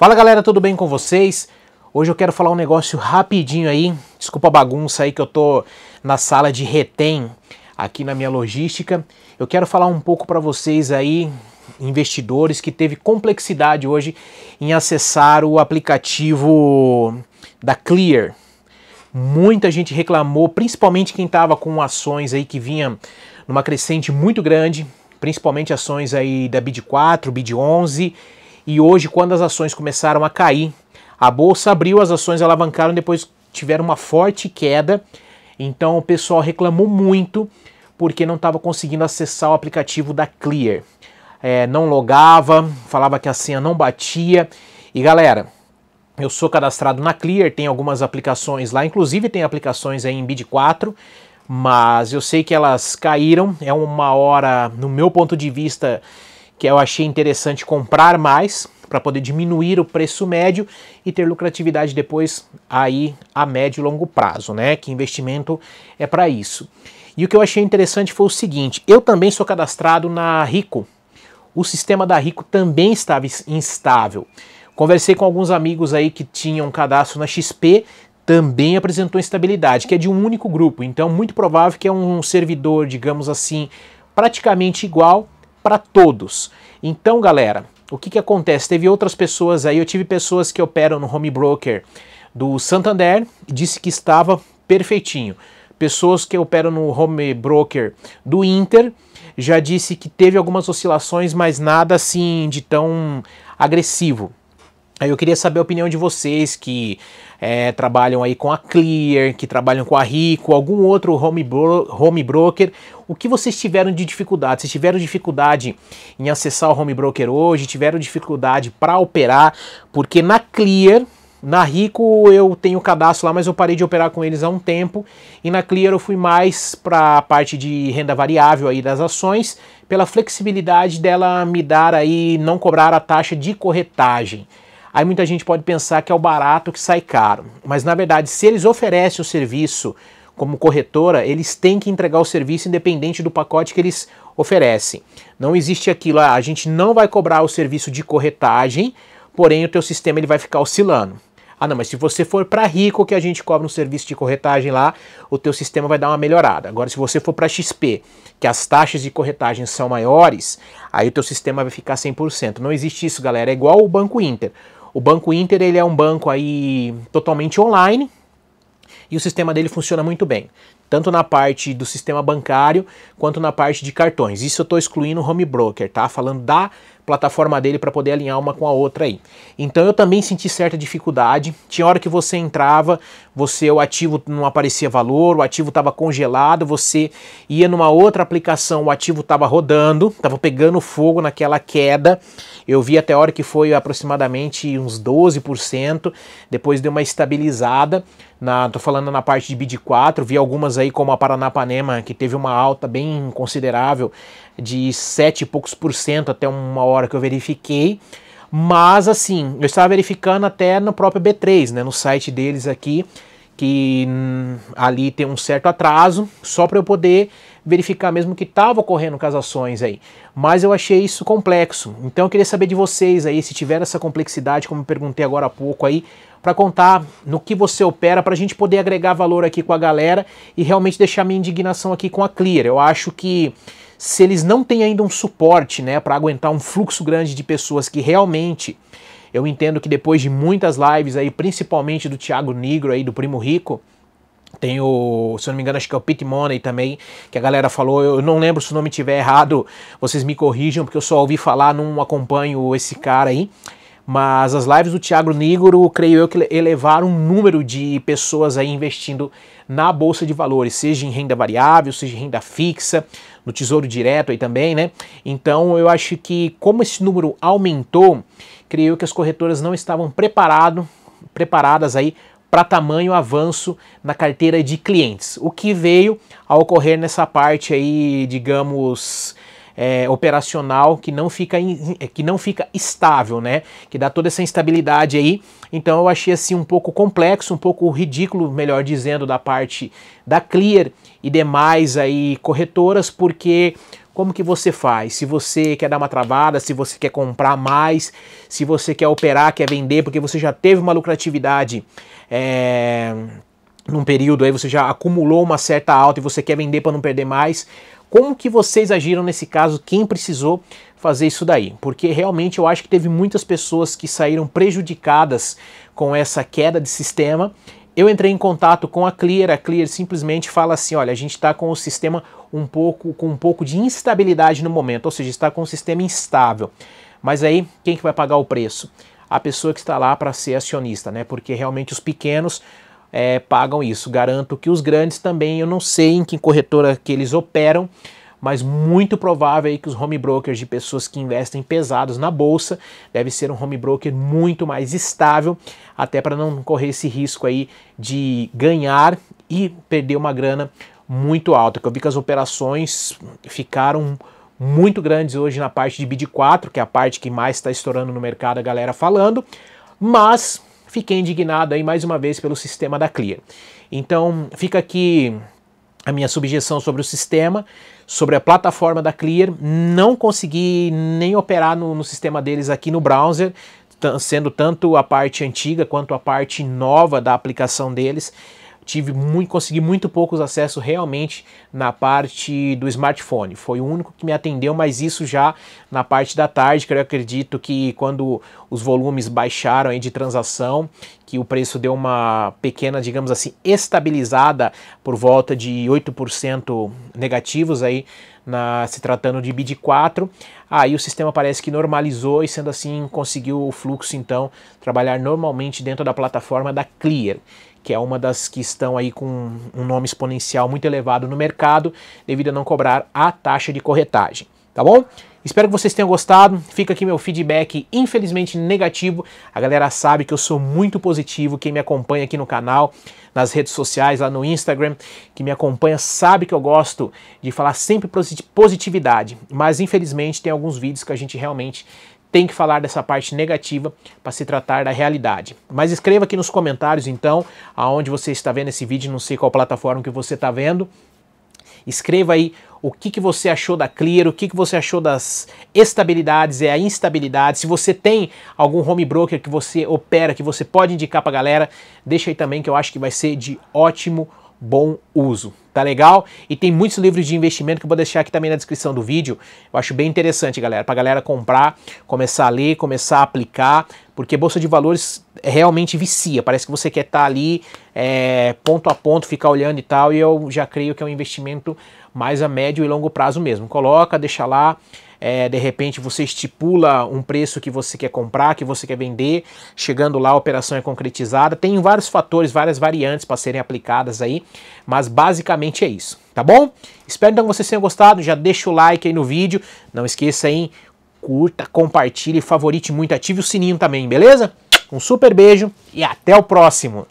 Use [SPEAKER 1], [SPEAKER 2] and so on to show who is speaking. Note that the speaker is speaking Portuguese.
[SPEAKER 1] Fala galera, tudo bem com vocês? Hoje eu quero falar um negócio rapidinho aí. Desculpa a bagunça aí que eu tô na sala de retém aqui na minha logística. Eu quero falar um pouco para vocês aí, investidores, que teve complexidade hoje em acessar o aplicativo da Clear. Muita gente reclamou, principalmente quem estava com ações aí que vinha numa crescente muito grande, principalmente ações aí da BID4, BID11 e hoje, quando as ações começaram a cair, a bolsa abriu, as ações alavancaram, depois tiveram uma forte queda. Então o pessoal reclamou muito porque não estava conseguindo acessar o aplicativo da Clear. É, não logava, falava que a senha não batia. E galera, eu sou cadastrado na Clear, tem algumas aplicações lá, inclusive tem aplicações aí em BID 4, mas eu sei que elas caíram. É uma hora, no meu ponto de vista, que eu achei interessante comprar mais para poder diminuir o preço médio e ter lucratividade depois aí a médio e longo prazo, né? Que investimento é para isso. E o que eu achei interessante foi o seguinte: eu também sou cadastrado na Rico. O sistema da Rico também estava instável. Conversei com alguns amigos aí que tinham cadastro na XP, também apresentou instabilidade, que é de um único grupo. Então, muito provável que é um servidor, digamos assim, praticamente igual, para todos. Então, galera, o que, que acontece? Teve outras pessoas aí, eu tive pessoas que operam no home broker do Santander, disse que estava perfeitinho. Pessoas que operam no home broker do Inter, já disse que teve algumas oscilações, mas nada assim de tão agressivo. Eu queria saber a opinião de vocês que é, trabalham aí com a Clear, que trabalham com a Rico, algum outro home, bro home broker. O que vocês tiveram de dificuldade? Vocês tiveram dificuldade em acessar o home broker hoje? Tiveram dificuldade para operar? Porque na Clear, na Rico eu tenho cadastro lá, mas eu parei de operar com eles há um tempo. E na Clear eu fui mais para a parte de renda variável aí das ações, pela flexibilidade dela me dar aí, não cobrar a taxa de corretagem. Aí muita gente pode pensar que é o barato que sai caro, mas na verdade, se eles oferecem o serviço como corretora, eles têm que entregar o serviço independente do pacote que eles oferecem. Não existe aquilo, ah, a gente não vai cobrar o serviço de corretagem, porém o teu sistema ele vai ficar oscilando. Ah, não, mas se você for para Rico que a gente cobra um serviço de corretagem lá, o teu sistema vai dar uma melhorada. Agora, se você for para XP, que as taxas de corretagem são maiores, aí o teu sistema vai ficar 100%. Não existe isso, galera. É igual o Banco Inter. O Banco Inter ele é um banco aí totalmente online e o sistema dele funciona muito bem, tanto na parte do sistema bancário quanto na parte de cartões. Isso eu estou excluindo o home broker, tá? Falando da plataforma dele para poder alinhar uma com a outra aí. Então eu também senti certa dificuldade. Tinha hora que você entrava, você o ativo não aparecia valor, o ativo estava congelado, você ia numa outra aplicação, o ativo estava rodando, estava pegando fogo naquela queda. Eu vi até a hora que foi aproximadamente uns 12%, depois deu uma estabilizada. Na, tô falando na parte de BID 4, vi algumas aí como a Paranapanema, que teve uma alta bem considerável de 7 e poucos por cento até uma hora que eu verifiquei. Mas assim, eu estava verificando até no próprio B3, né, no site deles aqui, que hum, ali tem um certo atraso, só para eu poder verificar mesmo que estava ocorrendo com as ações aí. Mas eu achei isso complexo. Então eu queria saber de vocês aí, se tiver essa complexidade, como eu perguntei agora há pouco aí, para contar no que você opera, para a gente poder agregar valor aqui com a galera e realmente deixar minha indignação aqui com a Clear. Eu acho que se eles não têm ainda um suporte né, para aguentar um fluxo grande de pessoas que realmente eu entendo que depois de muitas lives aí, principalmente do Thiago Negro aí, do Primo Rico, tem o, se eu não me engano, acho que é o Pit Money também, que a galera falou, eu não lembro se o nome estiver errado, vocês me corrijam, porque eu só ouvi falar, não acompanho esse cara aí. Mas as lives do Thiago Negro, creio eu que elevaram um número de pessoas aí investindo na bolsa de valores, seja em renda variável, seja em renda fixa, no Tesouro Direto aí também, né? Então eu acho que como esse número aumentou, creio que as corretoras não estavam preparado, preparadas aí para tamanho avanço na carteira de clientes, o que veio a ocorrer nessa parte aí, digamos, é, operacional que não fica que não fica estável, né? Que dá toda essa instabilidade aí. Então eu achei assim um pouco complexo, um pouco ridículo, melhor dizendo, da parte da Clear e demais aí corretoras, porque como que você faz? Se você quer dar uma travada, se você quer comprar mais, se você quer operar, quer vender, porque você já teve uma lucratividade é, num período aí, você já acumulou uma certa alta e você quer vender para não perder mais. Como que vocês agiram nesse caso? Quem precisou fazer isso daí? Porque realmente eu acho que teve muitas pessoas que saíram prejudicadas com essa queda de sistema eu entrei em contato com a Clear, a Clear simplesmente fala assim, olha, a gente está com o sistema um pouco com um pouco de instabilidade no momento, ou seja, está com o sistema instável. Mas aí, quem que vai pagar o preço? A pessoa que está lá para ser acionista, né? Porque realmente os pequenos é, pagam isso. Garanto que os grandes também, eu não sei em que corretora que eles operam, mas muito provável aí que os home brokers de pessoas que investem pesados na bolsa deve ser um home broker muito mais estável, até para não correr esse risco aí de ganhar e perder uma grana muito alta. Que eu vi que as operações ficaram muito grandes hoje na parte de BID 4, que é a parte que mais está estourando no mercado, a galera falando, mas fiquei indignado aí mais uma vez pelo sistema da Clear. Então fica aqui a minha subjeção sobre o sistema, sobre a plataforma da Clear. Não consegui nem operar no, no sistema deles aqui no browser, sendo tanto a parte antiga quanto a parte nova da aplicação deles tive muito, consegui muito poucos acessos realmente na parte do smartphone. Foi o único que me atendeu, mas isso já na parte da tarde, que eu acredito que quando os volumes baixaram de transação, que o preço deu uma pequena, digamos assim, estabilizada por volta de 8% negativos aí na, se tratando de BID 4, aí o sistema parece que normalizou e sendo assim conseguiu o fluxo então trabalhar normalmente dentro da plataforma da Clear que é uma das que estão aí com um nome exponencial muito elevado no mercado, devido a não cobrar a taxa de corretagem. Tá bom? Espero que vocês tenham gostado. Fica aqui meu feedback, infelizmente negativo. A galera sabe que eu sou muito positivo. Quem me acompanha aqui no canal, nas redes sociais, lá no Instagram, que me acompanha, sabe que eu gosto de falar sempre positividade. Mas infelizmente tem alguns vídeos que a gente realmente tem que falar dessa parte negativa para se tratar da realidade. Mas escreva aqui nos comentários então, aonde você está vendo esse vídeo, não sei qual plataforma que você está vendo. Escreva aí o que, que você achou da Clear, o que, que você achou das estabilidades e a instabilidade. Se você tem algum home broker que você opera, que você pode indicar para a galera, deixa aí também que eu acho que vai ser de ótimo bom uso. Tá legal? E tem muitos livros de investimento que eu vou deixar aqui também na descrição do vídeo. Eu acho bem interessante, galera, pra galera comprar, começar a ler, começar a aplicar, porque bolsa de valores realmente vicia. Parece que você quer estar tá ali é, ponto a ponto, ficar olhando e tal, e eu já creio que é um investimento mais a médio e longo prazo mesmo. Coloca, deixa lá é, de repente você estipula um preço que você quer comprar, que você quer vender, chegando lá a operação é concretizada. Tem vários fatores, várias variantes para serem aplicadas aí, mas basicamente é isso, tá bom? Espero então que vocês tenham gostado, já deixa o like aí no vídeo, não esqueça aí, curta, compartilhe, favorite muito, ative o sininho também, beleza? Um super beijo e até o próximo!